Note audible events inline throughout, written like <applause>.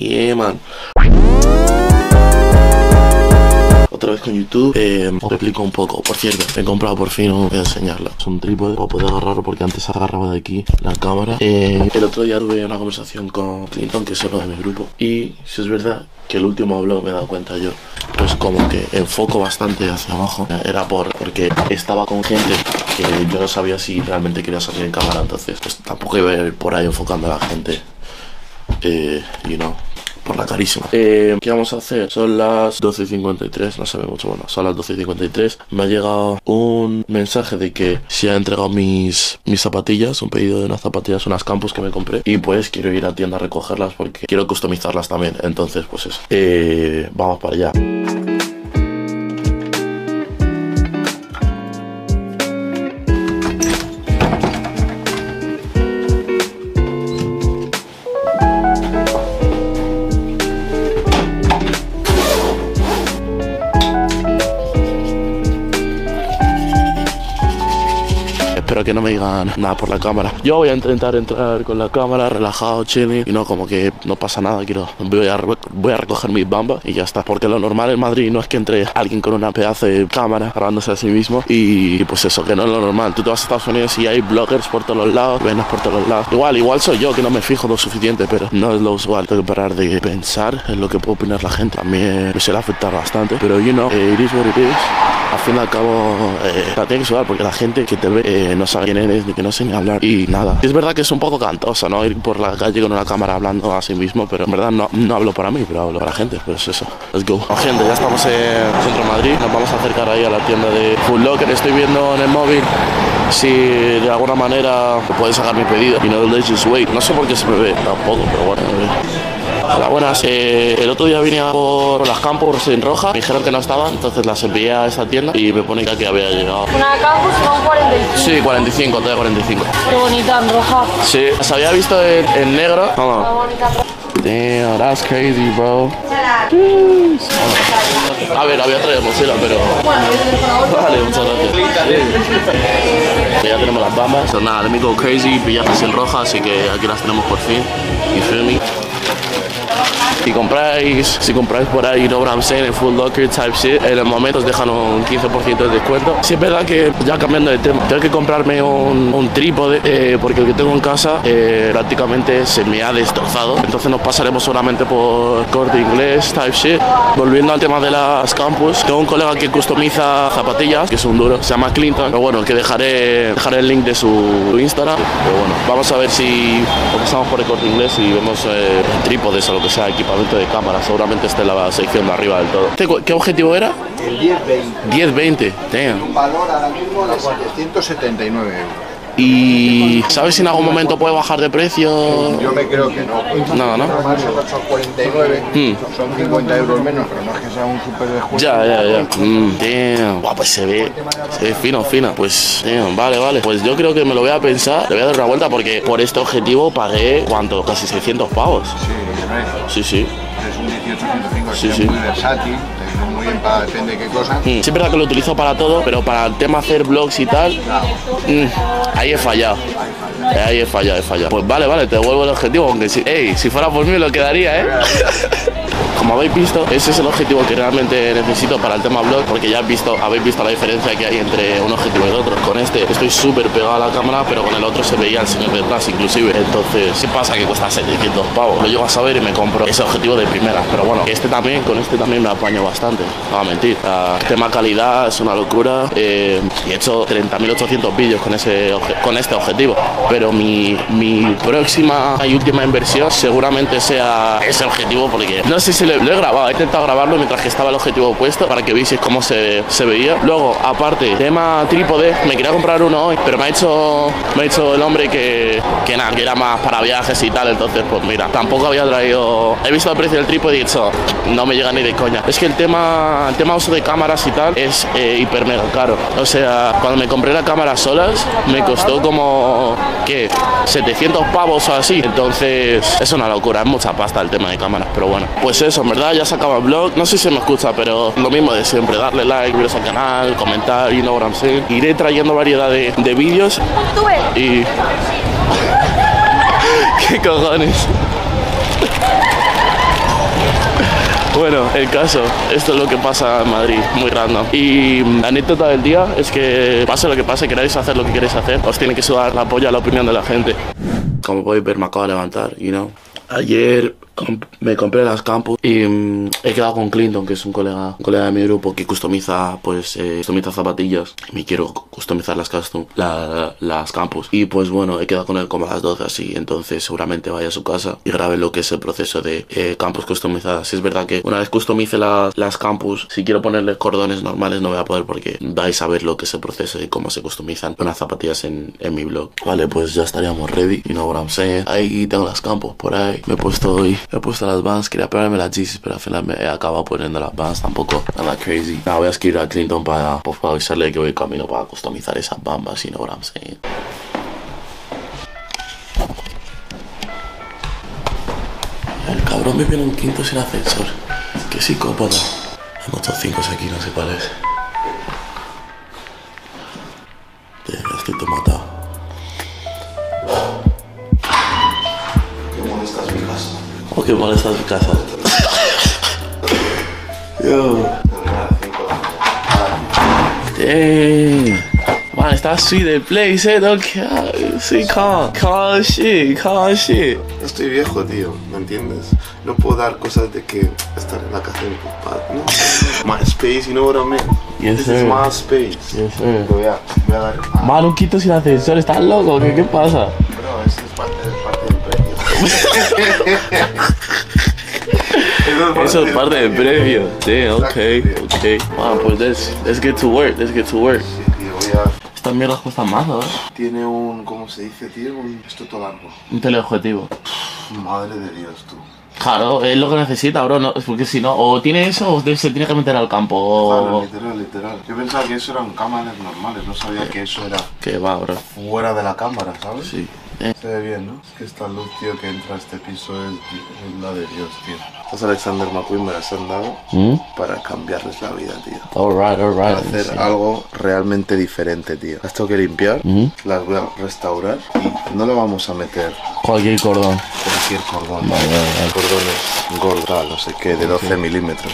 Yeah, man. Otra vez con YouTube, eh, os explico un poco. Por cierto, he comprado por fin, voy a enseñarlo. Es un trípode para poder agarrarlo porque antes agarraba de aquí la cámara. Eh, el otro día tuve una conversación con Clinton, que es uno de mi grupo. Y si es verdad que el último blog me he dado cuenta yo, pues como que enfoco bastante hacia abajo. Era por porque estaba con gente que yo no sabía si realmente quería salir en cámara. Entonces, pues tampoco iba a ir por ahí enfocando a la gente. Eh, you know la carísima. Eh, ¿Qué vamos a hacer? Son las 12.53, no sabe mucho, bueno, son las 12.53. Me ha llegado un mensaje de que se ha entregado mis, mis zapatillas, un pedido de unas zapatillas, unas campus que me compré. Y pues quiero ir a tienda a recogerlas porque quiero customizarlas también. Entonces, pues eso. Eh, vamos para allá. Nada por la cámara. Yo voy a intentar entrar con la cámara, relajado, chilling, y no como que no pasa nada. Quiero, voy a, voy a recoger mis bambas y ya está. Porque lo normal en Madrid no es que entre alguien con una pedazo de cámara grabándose a sí mismo y pues eso, que no es lo normal. Tú te vas a Estados Unidos y hay bloggers por todos los lados, venas por todos los lados. Igual, igual soy yo que no me fijo lo suficiente, pero no es lo usual. Tengo que parar de pensar en lo que puede opinar la gente. También me suele afectar bastante, pero you know, eh, it is what it is. Al fin y al cabo, eh, la tienes que sudar porque la gente que te ve eh, no sabe quién eres, ni que no sé ni hablar y nada. Es verdad que es un poco cantoso, ¿no? Ir por la calle con una cámara hablando a sí mismo, pero en verdad no, no hablo para mí, pero hablo para la gente, pues eso. Let's go. Gente, ya estamos en centro Madrid, nos vamos a acercar ahí a la tienda de Food Locker, estoy viendo en el móvil si de alguna manera puedes sacar mi pedido. Y no let's just wait. No sé por qué se me ve tampoco, pero bueno. a ver. Hola, buenas. Eh, el otro día vine a por las Campos en roja, me dijeron que no estaban, entonces las envié a esta tienda y me pone que aquí había llegado. Una campus con 45. Sí, 45, todavía 45. Qué bonita en roja. Sí, se había visto en, en negro. Vamos. bonita. Damn, that's crazy, bro. A ver, había traído mochila, pero. Vale, muchas gracias. Ya tenemos las bambas. So, nada, let me go crazy. Pillajes en roja, así que aquí las tenemos por fin. You feel me? Si compráis, si compráis por ahí, know what I'm saying, en Full Locker type shit, en el momento os dejan un 15% de descuento. Sí es verdad que, ya cambiando de tema, tengo que comprarme un, un trípode, eh, porque el que tengo en casa eh, prácticamente se me ha destrozado. Entonces nos pasaremos solamente por corte inglés type shit. Volviendo al tema de las campus, tengo un colega que customiza zapatillas, que es un duro, se llama Clinton, pero bueno, que dejaré, dejaré el link de su Instagram. Pero bueno, vamos a ver si pasamos por el corte inglés y vemos eh, trípodes o lo que sea, equipamiento de cámara. Seguramente esté en la sección de arriba del todo. ¿Este cu- ¿Qué objetivo era? El 1020. 10-20. Damn. Valor ahora mismo de 779 euros. ¿Y sabes si en algún momento puede bajar de precio? Yo me creo que no. No, no. Son 49, Hmm. son 50 euros menos, pero no es que sea un super descuento. Ya, ya, ya. Mm, pues se ve, se ve fino, fino. Pues, damn, vale, vale. Pues yo creo que me lo voy a pensar, le voy a dar una vuelta porque por este objetivo pagué, ¿cuánto? Casi 600 pavos. Sí, Sí, sí. es un 1805, Sí, es sí. muy versátil, muy bien para depende de qué cosa. Mm, Sí es verdad que lo utilizo para todo, pero para el tema hacer vlogs y tal, mm, ahí he fallado. Ahí he fallado, he fallado. Pues vale, vale, te devuelvo el objetivo, aunque si, ey, si fuera por mí lo quedaría, ¿eh? <laughs> Como habéis visto, ese es el objetivo que realmente necesito para el tema vlog, porque ya habéis visto, habéis visto la diferencia que hay entre un objetivo y el otro. Con este estoy súper pegado a la cámara, pero con el otro se veía el señor detrás inclusive. Entonces, ¿qué pasa? Que cuesta 700 pavos. Lo llego a saber y me compro ese objetivo de primera. Pero bueno, este también, con este también me apaño bastante. No voy a mentir. Ah, tema calidad es una locura. Eh, he hecho 30.800 vídeos con, ese, con este objetivo. Pero mi, mi próxima y última inversión seguramente sea ese objetivo, porque no sé si lo, lo he grabado. He intentado grabarlo mientras que estaba el objetivo puesto para que vieseis cómo se, se veía. Luego, aparte, tema trípode, me quería comprar uno hoy, pero me ha hecho, me ha hecho el hombre que, que nada, que era más para viajes y tal. Entonces, pues mira, tampoco había traído. He visto el precio del trípode y he dicho, no me llega ni de coña. Es que el tema, el tema uso de cámaras y tal es eh, hiper mega caro. O sea, cuando me compré la cámara solas, me costó como, ¿qué? 700 pavos o así. Entonces, es una locura, es mucha pasta el tema de cámaras. Pero bueno, pues eso, en verdad ya se acaba el vlog. No sé si me escucha, pero lo mismo de siempre: darle like, veros al canal, comentar, I'm saying. Iré trayendo variedad de, de vídeos y. <laughs> ¿Qué cojones? <laughs> Bueno, el caso, esto es lo que pasa en Madrid, muy random. Y la anécdota del día es que pase lo que pase, queráis hacer lo que queréis hacer, os tiene que sudar la polla la opinión de la gente. Como podéis ver, me acabo de levantar, you know. Ayer comp- me compré las campus y mm, he quedado con Clinton, que es un colega, un colega de mi grupo que customiza, pues, eh, customiza zapatillas. Me quiero customizar las custom, la- las campus. Y pues bueno, he quedado con él como a las 12 así, entonces seguramente vaya a su casa y grabe lo que es el proceso de eh, campus customizadas. Es verdad que una vez customice las, las campus, si quiero ponerle cordones normales no voy a poder porque vais a ver lo que es el proceso y cómo se customizan unas zapatillas en, en mi blog. Vale, pues ya estaríamos ready, you know what I'm saying. Ahí tengo las campus por ahí. Me he puesto hoy, he puesto las Vans, quería ponerme las Yeezys, pero al final me he acabado poniendo las Vans, tampoco nada crazy. Nada, voy a escribir a Clinton para, pues, para avisarle que voy camino para customizar esas bambas, you know what I'm saying. El cabrón me viene un quinto sin ascensor. Qué psicópata. Hay muchos cinco aquí, no sé cuál es. Ya estoy todo Oh, qué molesta es mi casa. Yo. Dang. Man, está sweet the place, eh, don't care. Sí, calm, calm shit, calm shit. Estoy viejo, tío, ¿me entiendes? No puedo dar cosas de que estar en la casa de mi papá. No, my space, you know what I mean? Yes, This sir. is my space. Yes, sir. Voy a, voy a dar. Man, un quinto sin ascensor, ¿estás loco? ¿Qué, qué pasa? bro, eso es parte, precio. Eso es parte del precio. Sí, ok, ok. Man, pues let's, let's get to work, let's get to work. Sí, tío, voy a. Estas mierdas cuestan más, ¿no? Tiene un. ¿Cómo se dice, tío? Un. Esto todo largo. Un teleobjetivo. Madre de Dios, tú. Claro, es lo que necesita, bro. No, es porque si no, o tiene eso o se tiene que meter al campo. Claro, literal, literal. Yo pensaba que eso eran cámaras normales, no sabía que eso era Que va, bro. fuera de la cámara, ¿sabes? Sí. Eh, Se ve bien, ¿no? Es que esta luz, tío, que entra a este piso es, es la de Dios, tío. Estas Alexander McQueen me las han dado ¿Mm? para cambiarles la vida, tío. Alright, alright. Para hacer Sí. algo realmente diferente, tío. Las tengo que limpiar, Ujú. las voy a restaurar y no le vamos a meter Cualquier cordón. cualquier cordón. Vale, vale, vale. Cordones gold, tal, no sé qué, de 12 milímetros.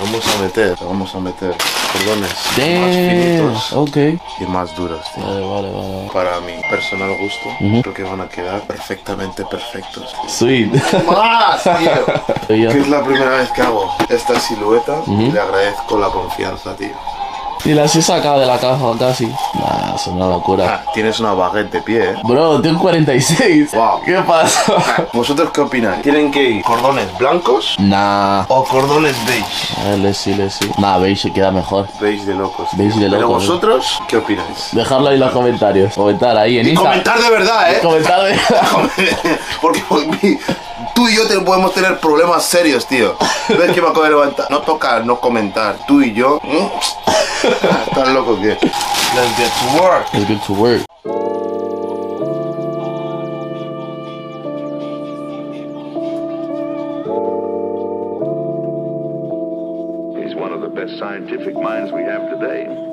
Vamos a meter, vamos a meter cordones más Damn. finitos Ok. y más duros, tío. Vale, vale, vale. Para mi personal gusto. Creo que van a quedar perfectamente perfectos. Sweet. ¡Más, tío! <laughs> Que es la primera vez que hago esta silueta y le agradezco la confianza, tío. Y las he sacado de la caja casi. Nah, es una locura. Ah, tienes una baguette de pie, ¿eh? Bro, tengo 46. Wow. ¿Qué pasa? <laughs> ¿Vosotros qué opináis? ¿Tienen que ir cordones blancos nah. o cordones beige? A ver, let's see, let's see. Nah, veis, se queda mejor. Beige de locos. tío. Beige de Pero locos, ¿eh? vosotros, ¿qué opináis? Dejadlo ahí en los comentarios. Comentar ahí en Y Insta. comentar de verdad, ¿eh? Comentar de <laughs> Porque tú y yo te podemos tener problemas serios, tío. ¿Ves que me acabo de levantar? No toca no comentar. Tú y yo. ¿mm? ¿Estás loco que? Let's get to work. Let's get to work. He's one of the best scientific minds we have today.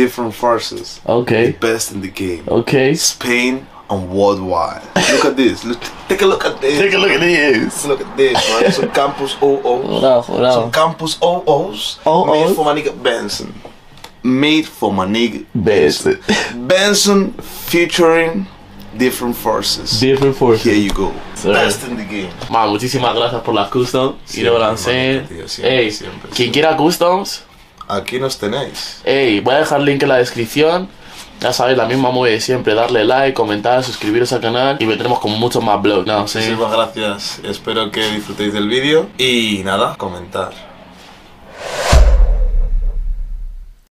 Different forces. Okay. Best in the game. Okay. Spain and worldwide. Look at this. Look, take a look at this. Take a look at this. Look at this, man. Some Campus OOs. Bravo, Some bravo. Campus OOs. OOs? Made for my nigga Benson. Made for my nigga Best. Benson featuring Different forces. Different forces. Here you go. Sir. Best in the game. Ma, muchísimas gracias por las customs. y Siempre, lo lancé. hermanito, tío, siempre, Ey, siempre, quien siempre. quiera customs, Aquí nos tenéis. ey, voy a dejar link en la descripción. Ya sabéis, la misma movida de siempre. Darle like, comentar, suscribiros al canal. Y vendremos con muchos más vlogs. No, sí. Muchísimas gracias. Espero que disfrutéis del vídeo. Y nada, comentar.